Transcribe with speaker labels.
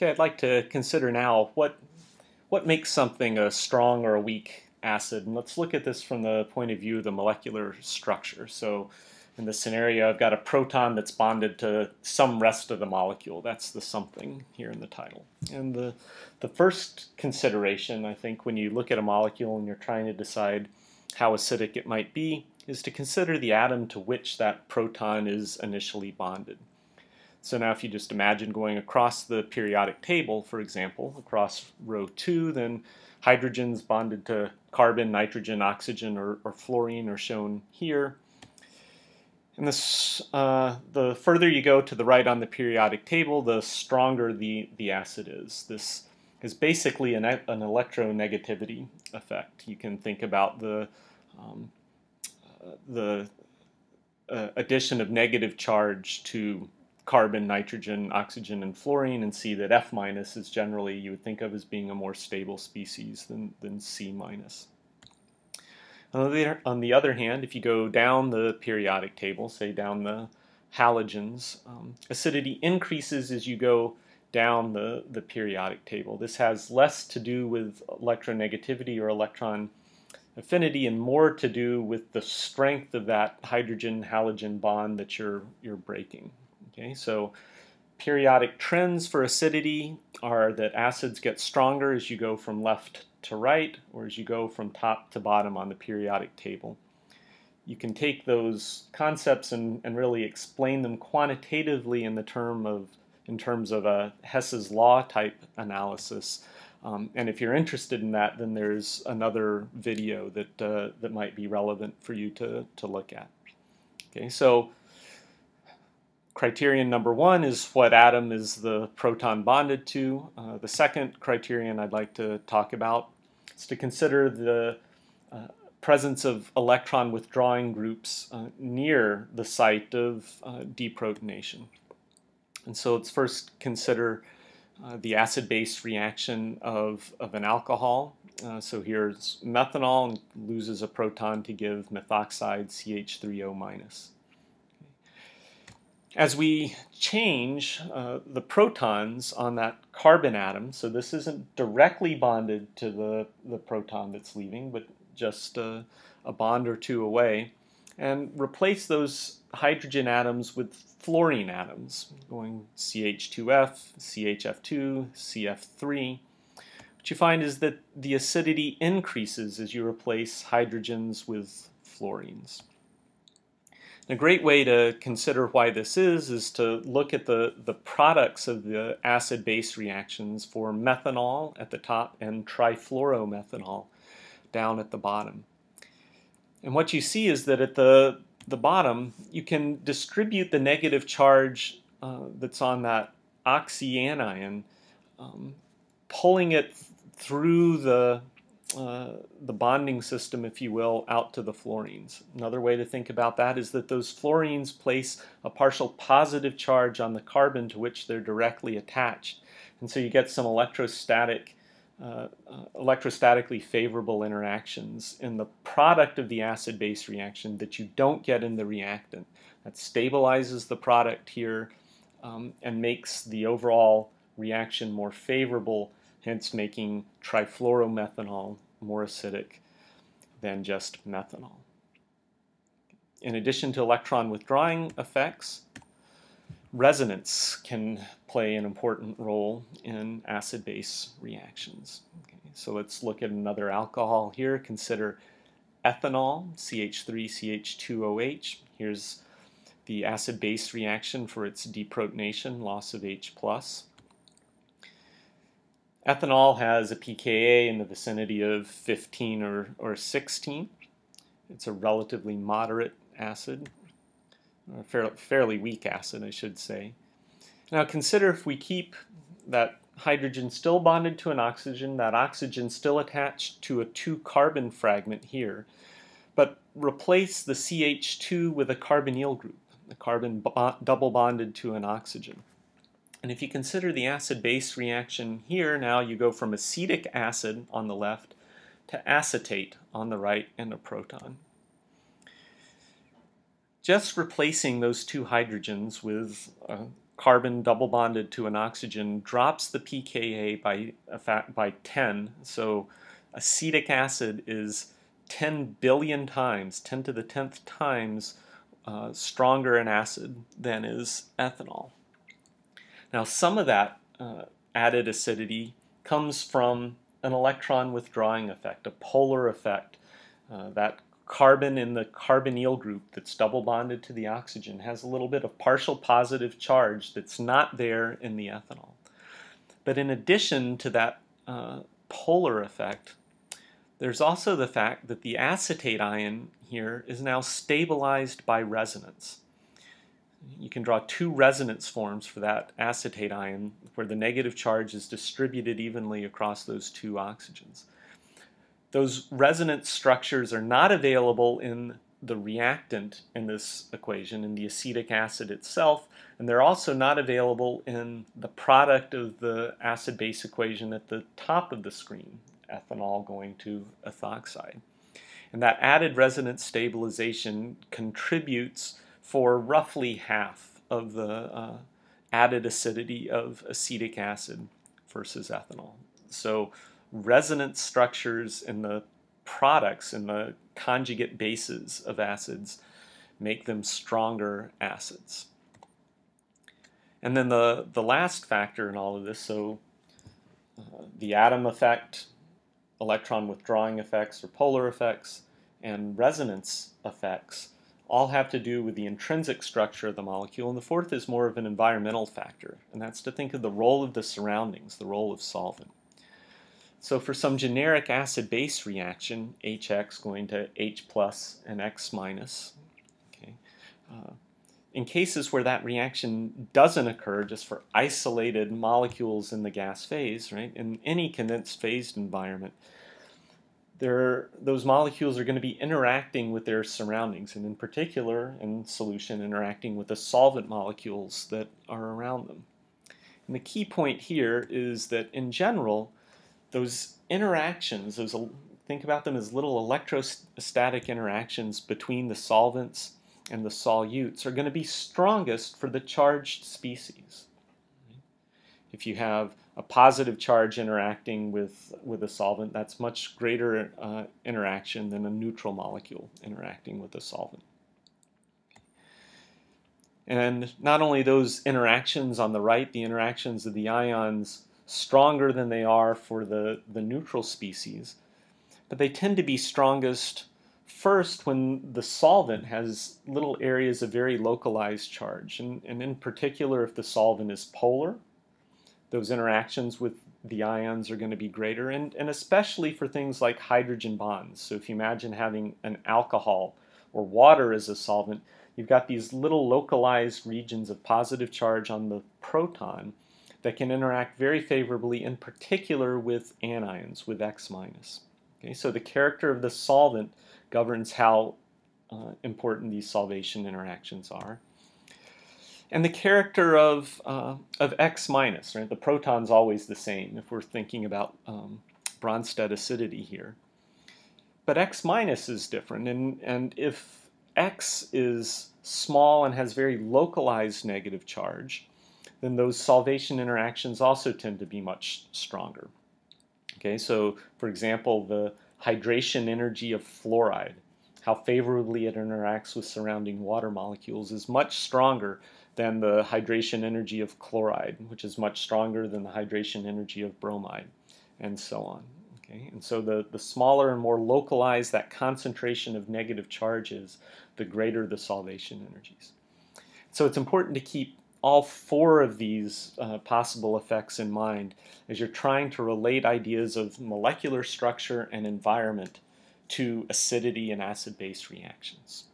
Speaker 1: Okay, I'd like to consider now what what makes something a strong or a weak acid. And let's look at this from the point of view of the molecular structure. So in this scenario, I've got a proton that's bonded to some rest of the molecule. That's the something here in the title. And the, the first consideration, I think, when you look at a molecule and you're trying to decide how acidic it might be, is to consider the atom to which that proton is initially bonded. So now if you just imagine going across the periodic table, for example, across row 2, then hydrogens bonded to carbon, nitrogen, oxygen, or, or fluorine are shown here. And this, uh, the further you go to the right on the periodic table, the stronger the, the acid is. This is basically an, an electronegativity effect. You can think about the, um, uh, the uh, addition of negative charge to carbon, nitrogen, oxygen, and fluorine, and see that F minus is generally you would think of as being a more stable species than, than C minus. On the, other hand, if you go down the periodic table, say down the halogens, um, acidity increases as you go down the, the periodic table. This has less to do with electronegativity or electron affinity and more to do with the strength of that hydrogen-halogen bond that you're, you're breaking. Okay, so periodic trends for acidity are that acids get stronger as you go from left to right or as you go from top to bottom on the periodic table. You can take those concepts and, and really explain them quantitatively in the term of in terms of a Hess's law type analysis. Um, and if you're interested in that, then there's another video that uh, that might be relevant for you to, to look at. Okay, so criterion number one is what atom is the proton bonded to. Uh, the second criterion I'd like to talk about is to consider the uh, presence of electron withdrawing groups uh, near the site of uh, deprotonation. And so let's first consider uh, the acid-base reaction of, of an alcohol. Uh, so here's methanol and loses a proton to give methoxide CH3O minus. As we change uh, the protons on that carbon atom, so this isn't directly bonded to the, the proton that's leaving, but just uh, a bond or two away, and replace those hydrogen atoms with fluorine atoms, going CH2F, CHF2, CF3. What you find is that the acidity increases as you replace hydrogens with fluorines. A great way to consider why this is is to look at the, the products of the acid-base reactions for methanol at the top and trifluoromethanol down at the bottom. And what you see is that at the, the bottom, you can distribute the negative charge uh, that's on that oxyanion, um, pulling it through the uh, the bonding system, if you will, out to the fluorines. Another way to think about that is that those fluorines place a partial positive charge on the carbon to which they're directly attached. And so you get some electrostatic, uh, uh, electrostatically favorable interactions in the product of the acid-base reaction that you don't get in the reactant. That stabilizes the product here um, and makes the overall reaction more favorable hence making trifluoromethanol more acidic than just methanol. In addition to electron withdrawing effects, resonance can play an important role in acid-base reactions. Okay, so let's look at another alcohol here. Consider ethanol, CH3CH2OH. Here's the acid-base reaction for its deprotonation, loss of H+. plus. Ethanol has a pKa in the vicinity of 15 or, or 16. It's a relatively moderate acid, or fairly, weak acid, I should say. Now consider if we keep that hydrogen still bonded to an oxygen, that oxygen still attached to a two-carbon fragment here, but replace the CH2 with a carbonyl group, a carbon double bonded to an oxygen. And if you consider the acid-base reaction here, now you go from acetic acid on the left to acetate on the right and a proton. Just replacing those two hydrogens with a carbon double bonded to an oxygen drops the pKa by by 10. So acetic acid is 10 billion times, 10 to the 10th times uh, stronger an acid than is ethanol. Now some of that uh, added acidity comes from an electron withdrawing effect, a polar effect. Uh, that carbon in the carbonyl group that's double bonded to the oxygen has a little bit of partial positive charge that's not there in the ethanol. But in addition to that uh, polar effect, there's also the fact that the acetate ion here is now stabilized by resonance. You can draw two resonance forms for that acetate ion where the negative charge is distributed evenly across those two oxygens. Those resonance structures are not available in the reactant in this equation, in the acetic acid itself, and they're also not available in the product of the acid-base equation at the top of the screen, ethanol going to ethoxide. And that added resonance stabilization contributes for roughly half of the uh, added acidity of acetic acid versus ethanol. So resonance structures in the products, in the conjugate bases of acids, make them stronger acids. And then the, the last factor in all of this, so uh, the atom effect, electron withdrawing effects or polar effects, and resonance effects all have to do with the intrinsic structure of the molecule. And the fourth is more of an environmental factor, and that's to think of the role of the surroundings, the role of solvent. So for some generic acid-base reaction, HX going to H plus and X minus, okay, uh, in cases where that reaction doesn't occur just for isolated molecules in the gas phase, right, in any condensed phased environment, those molecules are going to be interacting with their surroundings, and in particular, in solution, interacting with the solvent molecules that are around them. And the key point here is that in general, those interactions, those think about them as little electrostatic interactions between the solvents and the solutes are going to be strongest for the charged species. If you have a positive charge interacting with, with a solvent, that's much greater uh, interaction than a neutral molecule interacting with a solvent. And not only those interactions on the right, the interactions of the ions stronger than they are for the, the neutral species. But they tend to be strongest first when the solvent has little areas of very localized charge. And, and in particular, if the solvent is polar, those interactions with the ions are going to be greater, and, and especially for things like hydrogen bonds. So if you imagine having an alcohol or water as a solvent, you've got these little localized regions of positive charge on the proton that can interact very favorably, in particular with anions, with X minus. Okay, so the character of the solvent governs how uh, important these solvation interactions are. And the character of, uh, of X minus, right? The proton's always the same if we're thinking about um, Bronsted acidity here. But X minus is different, and, and if X is small and has very localized negative charge, then those solvation interactions also tend to be much stronger. Okay, so for example, the hydration energy of fluoride, how favorably it interacts with surrounding water molecules is much stronger than the hydration energy of chloride, which is much stronger than the hydration energy of bromide, and so on. Okay, and so the, the smaller and more localized that concentration of negative charges, the greater the solvation energies. So it's important to keep all four of these uh, possible effects in mind as you're trying to relate ideas of molecular structure and environment to acidity and acid-base reactions.